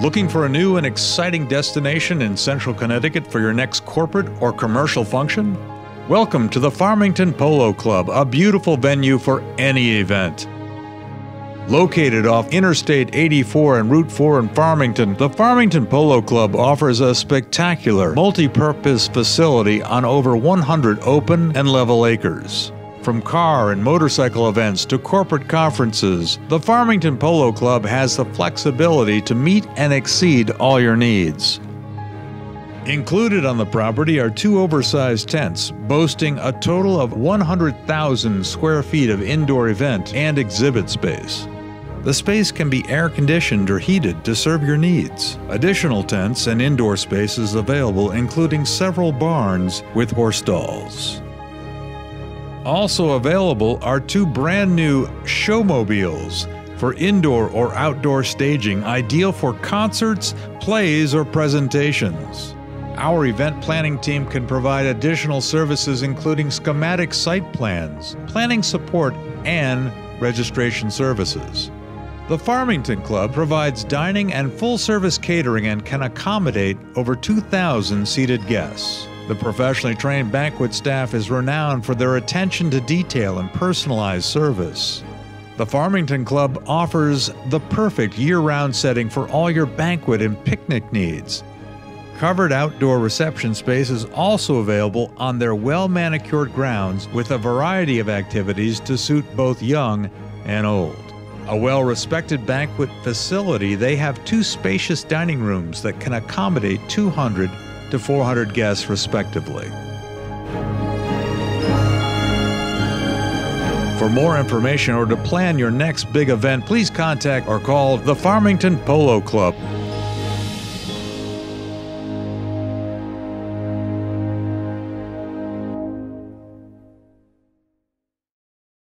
Looking for a new and exciting destination in central Connecticut for your next corporate or commercial function? Welcome to the Farmington Polo Club, a beautiful venue for any event. Located off Interstate 84 and Route 4 in Farmington, the Farmington Polo Club offers a spectacular multi purpose facility on over 100 open and level acres. From car and motorcycle events to corporate conferences, the Farmington Polo Club has the flexibility to meet and exceed all your needs. Included on the property are two oversized tents, boasting a total of 100,000 square feet of indoor event and exhibit space. The space can be air conditioned or heated to serve your needs. Additional tents and indoor spaces available, including several barns with horse stalls. Also available are two brand new showmobiles for indoor or outdoor staging, ideal for concerts, plays, or presentations. Our event planning team can provide additional services including schematic site plans, planning support, and registration services. The Farmington Club provides dining and full service catering and can accommodate over 2,000 seated guests. The professionally trained banquet staff is renowned for their attention to detail and personalized service. The Farmington Club offers the perfect year round setting for all your banquet and picnic needs. Covered outdoor reception space is also available on their well manicured grounds with a variety of activities to suit both young and old. A well respected banquet facility, they have two spacious dining rooms that can accommodate 200 to 400 guests, respectively. For more information or to plan your next big event, please contact or call the Farmington Polo Club